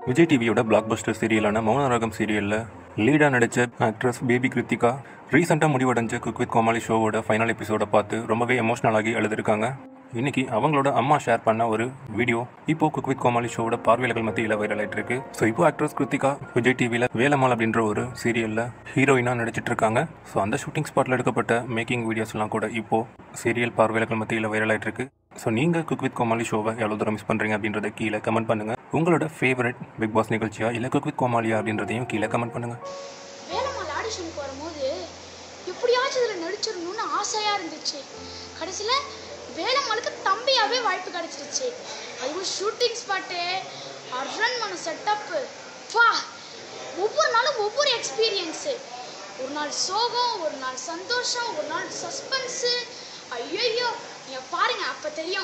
விஜய் டிவியோட பிளாக் பஸ்டர் சீரியலான மௌனராகம் சீரியலில் லீடாக நடித்த ஆக்ட்ரஸ் பேபி கிருத்திகா ரீசெண்டாக முடிவடைஞ்ச குக் வித் கோமாளி ஷோவோட ஃபைனல் எபிசோடை பார்த்து ரொம்பவே எமோஷனல் ஆகி எழுதிருக்காங்க இன்னைக்கு அவங்களோட அம்மா ஷேர் பண்ண ஒரு வீடியோ இப்போ குக் வித் கோமாளி ஷோவோட பார்வையாளர்கள் மத்தியில் வைரல் ஆயிட்டு இருக்கு. ஸோ இப்போ ஆக்ட்ரஸ் கிருத்திகா விஜய் டிவியில் வேலமால் அப்படின்ற ஒரு சீரியலில் ஹீரோயினாக நடிச்சிட்டு இருக்காங்க. ஸோ அந்த ஷூட்டிங் ஸ்பாட்டில் எடுக்கப்பட்ட மேக்கிங் வீடியோஸ்லாம் கூட இப்போ சீரியல் பார்வையாளர்கள் மத்தியில் வைரல் ஆயிட்டு இருக்கு. ஸோ நீங்கள் குக் வித் கோமாளி ஷோவை எவ்வளோ தூரம் மிஸ் பண்ணுறீங்க அப்படின்றத கீழே கமெண்ட் பண்ணுங்க. உங்களோட ஃபேவரட் பிக் பாஸ் நிகழ்ச்சியா இல்லை குக் வித் கோமாளியா அப்படின்றதையும் கீழே கமெண்ட் பண்ணுங்க. ஆடிஷனுக்கு வரும்போது எப்படியாச்சும் இதில் நடிச்சிடணும்னு ஆசையாக இருந்துச்சு. கடைசியில் வேலம்மாளுக்கு தம்பியாகவே வாய்ப்பு கிடச்சிருச்சு. அதுவும் ஷூட்டிங் ஸ்பாட்டு அர்ரன் மன செட்டப்பு வா. ஒவ்வொரு நாளும் ஒவ்வொரு எக்ஸ்பீரியன்ஸு ஒரு நாள் சோகம் ஒரு நாள் சந்தோஷம் ஒரு நாள் சஸ்பென்ஸு ஐயோ நீங்கள் பாருங்கள் அப்போ தெரியும்.